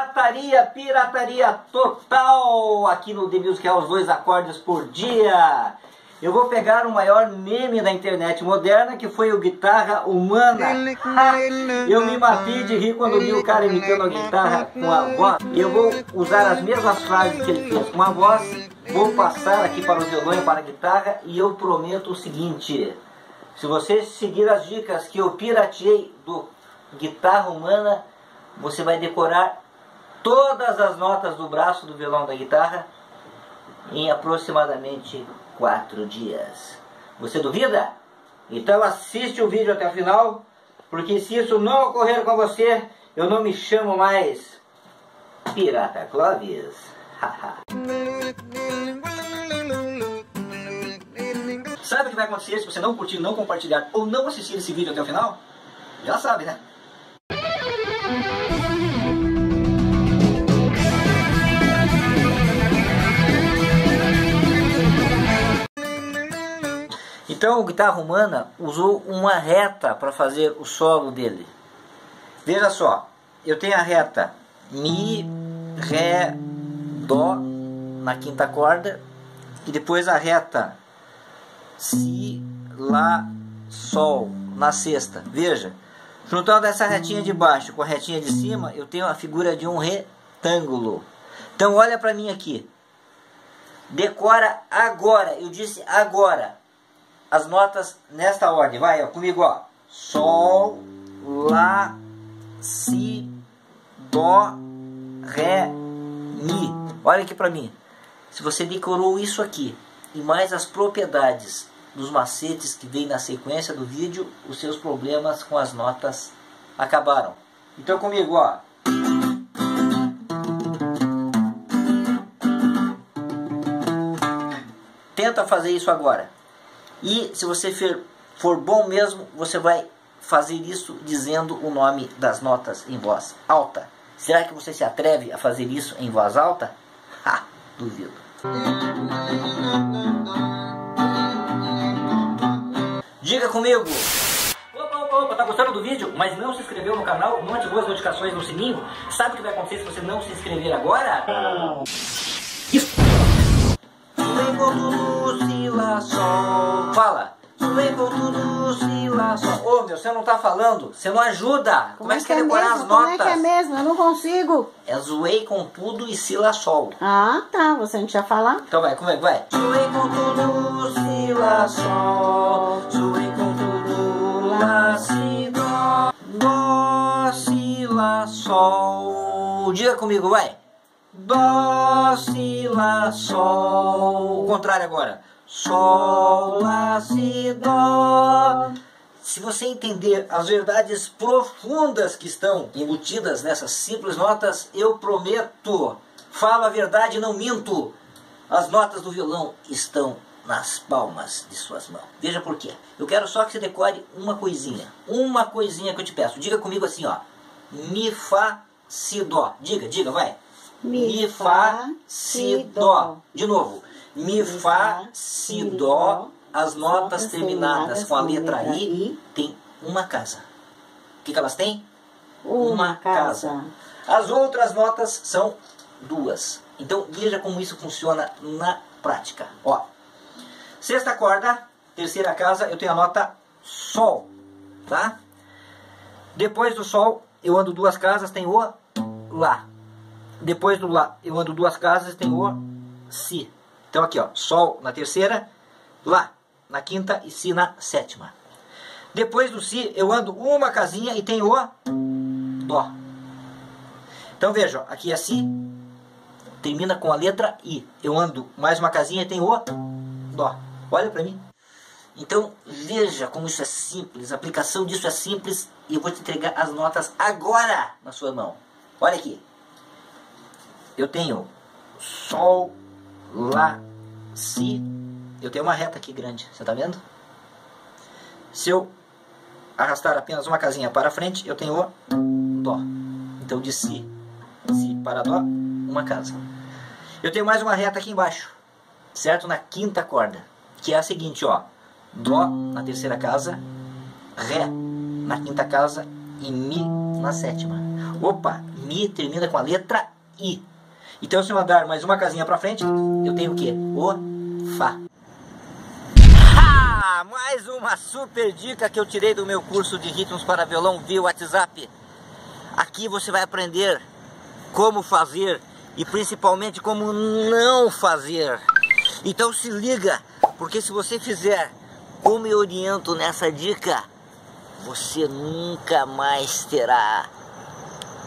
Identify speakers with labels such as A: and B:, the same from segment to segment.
A: Pirataria, pirataria total aqui no The Music House, dois acordes por dia. Eu vou pegar o maior meme da internet moderna, que foi o Guitarra Humana. eu me matei de rir quando vi o cara imitando a guitarra com a voz. Eu vou usar as mesmas frases que ele fez com a voz, vou passar aqui para o violão e para a guitarra, e eu prometo o seguinte... Se você seguir as dicas que eu pirateei do Guitarra Humana, você vai decorar todas as notas do braço do violão da guitarra em aproximadamente quatro dias. Você duvida? Então assiste o vídeo até o final, porque se isso não ocorrer com você, eu não me chamo mais Pirata Clóvis. Sabe o que vai acontecer se você não curtir, não compartilhar ou não assistir esse vídeo até o final? Já sabe, né? Então o guitarra humana usou uma reta para fazer o solo dele. Veja só, eu tenho a reta Mi, Ré, Dó na quinta corda e depois a reta Si, Lá, Sol na sexta. Veja, juntando essa retinha de baixo com a retinha de cima, eu tenho a figura de um retângulo. Então olha para mim aqui. Decora agora, eu disse agora as notas nesta ordem. Vai, ó, comigo, ó. Sol, Lá, Si, Dó, Ré, Mi. Olha aqui para mim. Se você decorou isso aqui e mais as propriedades dos macetes que vem na sequência do vídeo, os seus problemas com as notas acabaram. Então comigo, ó. Tenta fazer isso agora. E se você for, bom mesmo, você vai fazer isso dizendo o nome das notas em voz alta. Será que você se atreve a fazer isso em voz alta? Ha, duvido. Diga comigo! Opa, opa, opa, tá gostando do vídeo? Mas não se inscreveu no canal, não ativou as notificações no sininho? Sabe o que vai acontecer se você não se inscrever agora? Isso! Vem com tudo, lá, sol. Ô, meu, você não tá falando. Você não ajuda. Como, Como é que, que é decorar
B: mesmo?
A: as notas?
B: Como é que é mesmo? Eu não consigo.
A: É zoei com tudo e si, lá, sol.
B: Ah, tá. Você não tinha falar?
A: Então vai, como é que vai? Zoei com tudo, si, lá, sol. Zoei com tudo, lá, si, dó. Dó, si, lá, sol. Diga comigo, vai. Dó, si, lá, sol. O contrário agora. Sol, lá, si, dó. Se você entender as verdades profundas que estão embutidas nessas simples notas, eu prometo, falo a verdade não minto. As notas do violão estão nas palmas de suas mãos. Veja por quê. Eu quero só que você decore uma coisinha. Uma coisinha que eu te peço. Diga comigo assim, ó. Mi, Fá, Si, Dó. Diga, diga, vai. Mi, Mi Fá, Si, Dó. De novo. Mi, Fá, Si, Dó. As notas terminadas com a letra I tem uma casa. O que, que elas têm?
B: Uma casa.
A: As outras notas são duas. Então veja como isso funciona na prática. Ó, sexta corda, terceira casa, eu tenho a nota Sol, tá? Depois do Sol, eu ando duas casas, tem o Lá. Depois do Lá, eu ando duas casas, tem o Si. Então aqui, ó, Sol na terceira, Lá na quinta e Si na sétima. Depois do Si, eu ando uma casinha e tem o Dó. Então veja, ó, aqui é Si, termina com a letra I. Eu ando mais uma casinha e tem o Dó. Olha para mim. Então veja como isso é simples, a aplicação disso é simples e eu vou te entregar as notas agora na sua mão. Olha aqui. Eu tenho Sol, Lá, Si. Eu tenho uma reta aqui grande, você está vendo? Se eu arrastar apenas uma casinha para frente, eu tenho o Dó. Então de Si, Si para Dó, uma casa. Eu tenho mais uma reta aqui embaixo, certo? Na quinta corda, que é a seguinte, ó. Dó na terceira casa, Ré na quinta casa e Mi na sétima. Opa, Mi termina com a letra I. Então se eu andar mais uma casinha para frente, eu tenho o quê? O Fá. Ha! Mais uma super dica que eu tirei do meu curso de ritmos para violão via WhatsApp. Aqui você vai aprender como fazer e principalmente como não fazer. Então se liga, porque se você fizer como eu oriento nessa dica, você nunca mais terá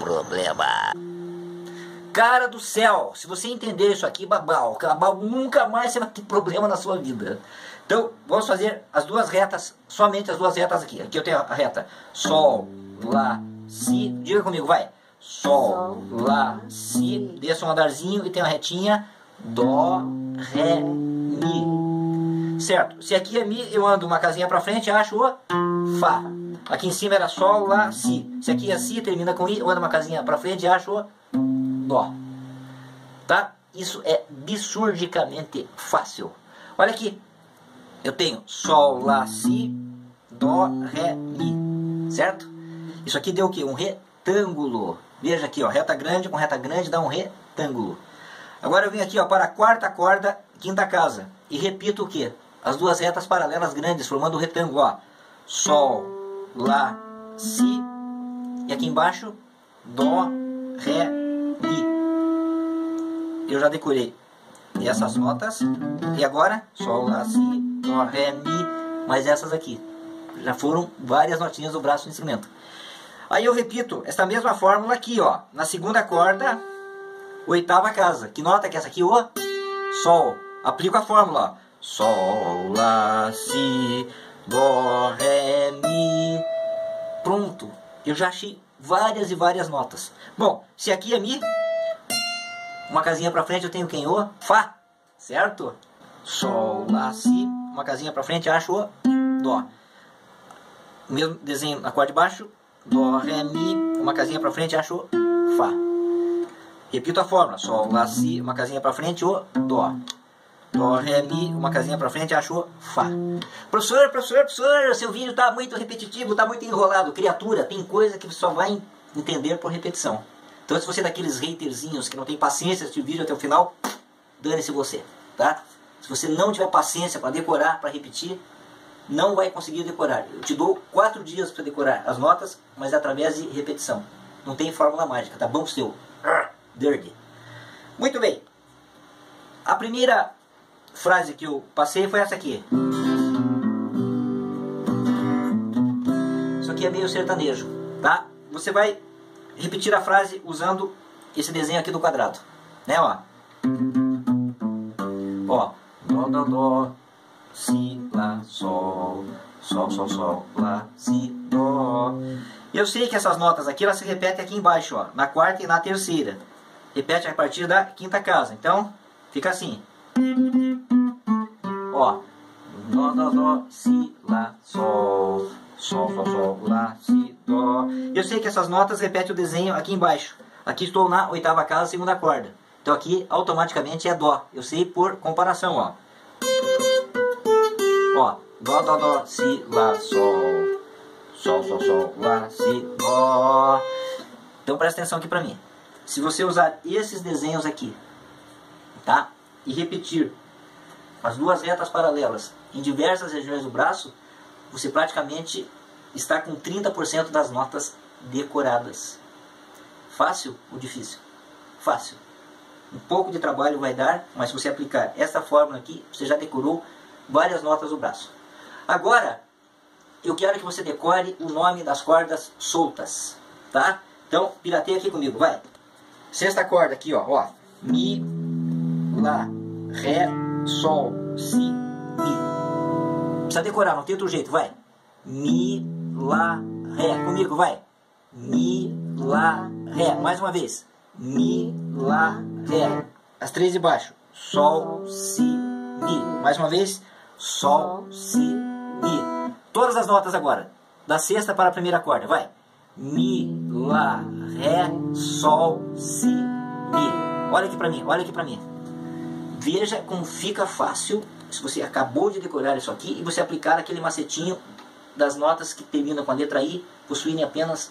A: problema. Cara do céu, se você entender isso aqui, babau, babau, nunca mais você vai ter problema na sua vida. Então, vamos fazer as duas retas, somente as duas retas aqui. Aqui eu tenho a reta Sol, Lá, Si. Diga comigo, vai. Sol, Lá, Si. Desça um andarzinho e tem uma retinha. Dó, Ré, Mi. Certo? Se aqui é Mi, eu ando uma casinha pra frente, acho o Fá. Aqui em cima era Sol, Lá, Si. Se aqui é Si, termina com I, eu ando uma casinha pra frente, acho o Dó. Tá? Isso é absurdicamente fácil. Olha aqui. Eu tenho Sol, Lá, Si, Dó, Ré, Mi. Certo? Isso aqui deu o quê? Um retângulo. Veja aqui, ó, reta grande com reta grande dá um retângulo. Agora eu venho aqui ó, para a quarta corda, quinta casa. E repito o quê? As duas retas paralelas grandes, formando o um retângulo. Ó. Sol, Lá, Si. E aqui embaixo, Dó, Ré. Eu já decorei essas notas. E agora, Sol, Lá, Si, Dó, Ré, Mi. Mas essas aqui. Já foram várias notinhas do braço do instrumento. Aí eu repito essa mesma fórmula aqui, ó. Na segunda corda, oitava casa. Que nota que é essa aqui? O Sol. Aplico a fórmula. Sol, Lá, Si, Dó, Ré, Mi. Pronto. Eu já achei várias e várias notas. Bom, se aqui é Mi, uma casinha pra frente eu tenho quem? O Fá. Certo? Sol, Lá, Si. Uma casinha pra frente acho o Dó. O mesmo desenho na corda de baixo, Dó, Ré, Mi, uma casinha para frente, acho Fá. Repito a fórmula, Sol, Lá, Si, uma casinha para frente, o Dó. Dó, Ré, Mi, uma casinha para frente, acho Fá. Professor, professor, professor, seu vídeo está muito repetitivo, está muito enrolado. Criatura, tem coisa que só vai entender por repetição. Então se você é daqueles haterzinhos que não tem paciência de assistir o vídeo até o final, dane-se você, tá? Se você não tiver paciência para decorar, para repetir, não vai conseguir decorar. Eu te dou quatro dias para decorar as notas, mas é através de repetição. Não tem fórmula mágica, tá bom, seu? Dirty. Muito bem. A primeira frase que eu passei foi essa aqui. Isso aqui é meio sertanejo, tá? Você vai repetir a frase usando esse desenho aqui do quadrado, né, ó? Ó, dó, dó, dó, si, lá, sol, sol, sol, sol, lá, si, dó. Eu sei que essas notas aqui elas se repetem aqui embaixo, ó, na quarta e na terceira. Repete a partir da quinta casa. Então, fica assim. Ó, dó, dó, dó, si, lá, sol, sol, sol, sol, lá, si, dó. Eu sei que essas notas repetem o desenho aqui embaixo. Aqui estou na oitava casa, segunda corda. Então aqui automaticamente é dó. Eu sei por comparação, ó. Ó, dó, dó, dó, si, lá, sol. Sol, sol, sol, lá, si, dó. Então presta atenção aqui pra mim. Se você usar esses desenhos aqui, tá? E repetir as duas retas paralelas em diversas regiões do braço, você praticamente está com 30% das notas decoradas. Fácil ou difícil? Fácil. Um pouco de trabalho vai dar, mas se você aplicar essa fórmula aqui, você já decorou várias notas do braço. Agora, eu quero que você decore o nome das cordas soltas, tá? Então, pirateia aqui comigo, vai. Sexta corda aqui, ó, ó. Mi, Lá, Ré, Sol, Si, Mi. Precisa decorar, não tem outro jeito, vai. Mi, Lá, Ré. Comigo, vai. Mi, Lá, Ré. Mais uma vez. Mi, Lá, Ré. As três de baixo. Sol, Si, Mi. Mais uma vez. Sol, Si, Mi. Todas as notas agora. Da sexta para a primeira corda, vai. Mi, Lá, Ré, Sol, Si, Mi. Olha aqui pra mim, olha aqui pra mim. Veja como fica fácil se você acabou de decorar isso aqui e você aplicar aquele macetinho das notas que terminam com a letra I possuírem apenas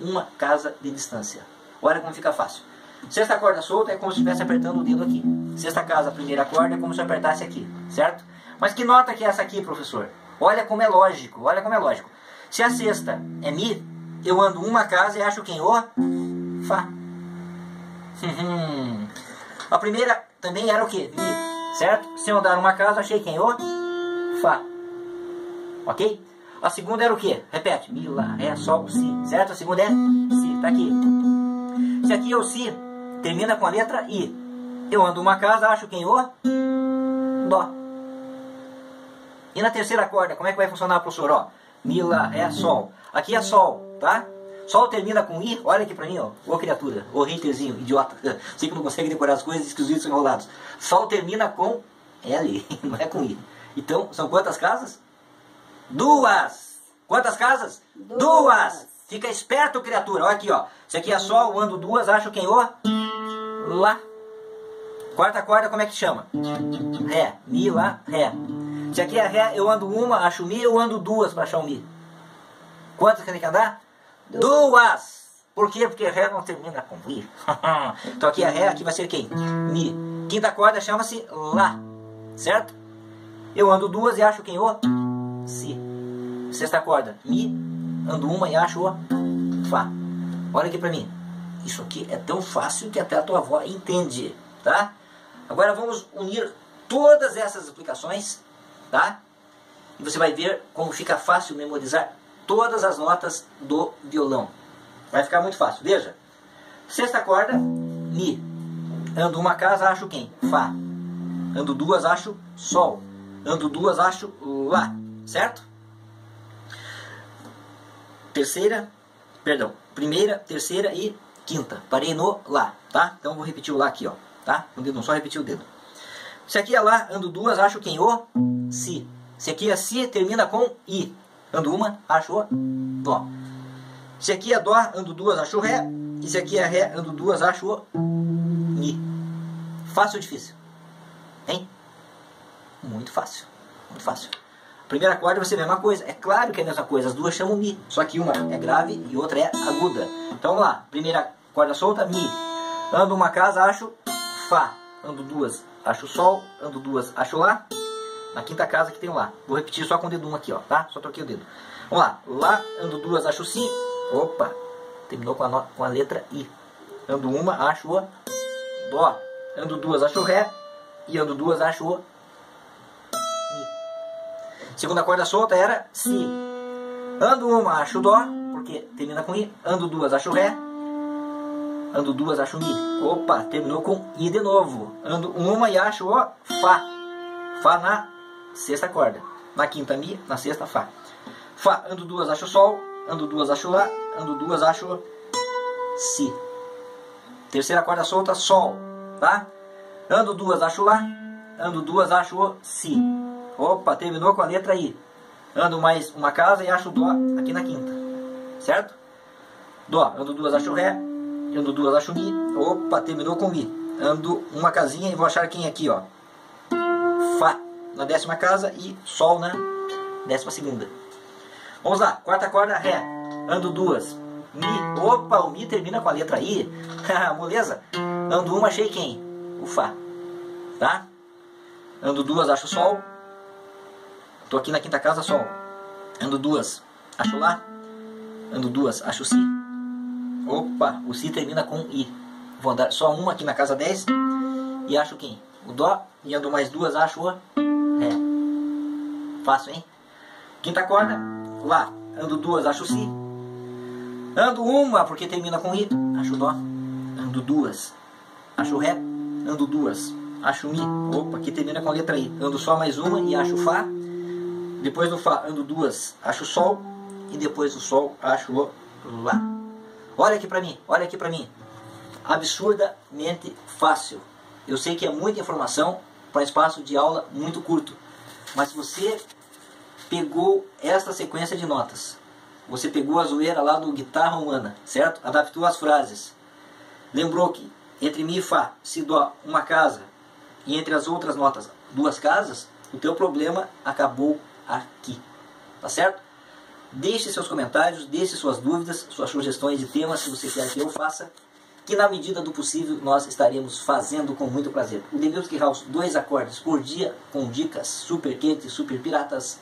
A: uma casa de distância. Olha como fica fácil. Sexta corda solta é como se estivesse apertando o dedo aqui. Sexta casa, primeira corda é como se eu apertasse aqui, certo? Mas que nota que é essa aqui, professor? Olha como é lógico, olha como é lógico. Se a sexta é Mi, eu ando uma casa e acho quem? O? Fá. a primeira também era o quê? Mi, certo? Se eu andar uma casa, achei quem? O? Fá. Ok? A segunda era o quê? Repete. Mi, Lá, Ré, Sol, Si. Certo? A segunda é Si. Tá aqui. Se aqui é o Si, termina com a letra I. Eu ando uma casa, acho quem? O? Dó. E na terceira corda, como é que vai funcionar, professor? Ó, Mi, Lá, Ré, Sol. Aqui é Sol, tá? Sol termina com I, olha aqui pra mim, ó. Ô criatura, ô haterzinho, idiota. Sei que não consegue decorar as coisas, são enrolados. Sol termina com L, não é com I. Então, são quantas casas? Duas! Quantas casas? Duas! duas. Fica esperto, criatura. Olha aqui, ó. Se aqui é Sol, eu ando duas, acho quem? O? Lá. Quarta corda, como é que chama? Ré. Mi, Lá, Ré. Se aqui é Ré, eu ando uma, acho Mi, eu ando duas para achar o Mi. Quantas que tem que andar? Duas. duas. Por quê? Porque Ré não termina com Mi. então aqui é Ré, aqui vai ser quem? Mi. Quinta corda chama-se Lá. Certo? Eu ando duas e acho quem? O? Si. Sexta corda. Mi. Ando uma e acho o Fá. Olha aqui pra mim. Isso aqui é tão fácil que até a tua avó entende. Tá? Agora vamos unir todas essas explicações. Tá? E você vai ver como fica fácil memorizar todas as notas do violão. Vai ficar muito fácil. Veja. Sexta corda. Mi. Ando uma casa, acho quem? Fá. Ando duas, acho Sol. Ando duas, acho Lá. Certo? Terceira, perdão, primeira, terceira e quinta. Parei no Lá, tá? Então vou repetir o Lá aqui, ó. Tá? Com o dedo, só repetir o dedo. Se aqui é Lá, ando duas, acho quem? O Si. Se aqui é Si, termina com I. Ando uma, acho o Dó. Se aqui é Dó, ando duas, acho Ré. E se aqui é Ré, ando duas, acho o Mi. Fácil ou difícil? Hein? Muito fácil. Muito fácil. Primeira corda vai ser a mesma coisa. É claro que é a mesma coisa. As duas chamam Mi. Só que uma é grave e outra é aguda. Então vamos lá. Primeira corda solta, Mi. Ando uma casa, acho Fá. Ando duas, acho Sol. Ando duas, acho Lá. Na quinta casa que tem Lá. Vou repetir só com o dedo um aqui, ó. Tá? Só troquei o dedo. Vamos lá. Lá, ando duas, acho Si. Opa. Terminou com a, com a letra I. Ando uma, acho o Dó. Ando duas, acho Ré. E ando duas, acho o Segunda corda solta era Si. Ando uma, acho Dó, porque termina com I. Ando duas, acho Ré. Ando duas, acho Mi. Opa, terminou com I de novo. Ando uma e acho o Fá. Fá na sexta corda. Na quinta, Mi. Na sexta, Fá. Fá, ando duas, acho Sol. Ando duas, acho Lá. Ando duas, acho Si. Terceira corda solta, Sol. Tá? Ando duas, acho Lá. Ando duas, acho Si. Opa, terminou com a letra I. Ando mais uma casa e acho Dó aqui na quinta. Certo? Dó, ando duas, acho Ré. Ando duas, acho Mi. Opa, terminou com Mi. Ando uma casinha e vou achar quem aqui, ó. Fá na décima casa e Sol na décima segunda. Vamos lá, quarta corda, Ré. Ando duas. Mi. Opa, o Mi termina com a letra I. Moleza? Ando uma, achei quem? O Fá. Tá? Ando duas, acho Sol. Tô aqui na quinta casa, Sol. Ando duas, acho Lá. Ando duas, acho Si. Opa, o Si termina com I. Vou andar só uma aqui na casa 10 e acho quem? O Dó. E ando mais duas, acho o Ré. Fácil, hein? Quinta corda, Lá. Ando duas, acho Si. Ando uma, porque termina com I, acho Dó. Ando duas, acho Ré. Ando duas, acho Mi. Opa, aqui termina com a letra I. Ando só mais uma e acho Fá. Depois do Fá ando duas, acho Sol. E depois do Sol, acho o Lá. Olha aqui pra mim, olha aqui pra mim. Absurdamente fácil. Eu sei que é muita informação para espaço de aula muito curto. Mas você pegou esta sequência de notas. Você pegou a zoeira lá do guitarra humana, certo? Adaptou as frases. Lembrou que entre Mi e Fá, Si, Dó, uma casa, e entre as outras notas, duas casas, o teu problema acabou aqui. Tá certo? Deixe seus comentários, deixe suas dúvidas, suas sugestões de temas que você quer que eu faça, que na medida do possível nós estaremos fazendo com muito prazer. O The Music House, dois acordes por dia, com dicas super quentes, super piratas,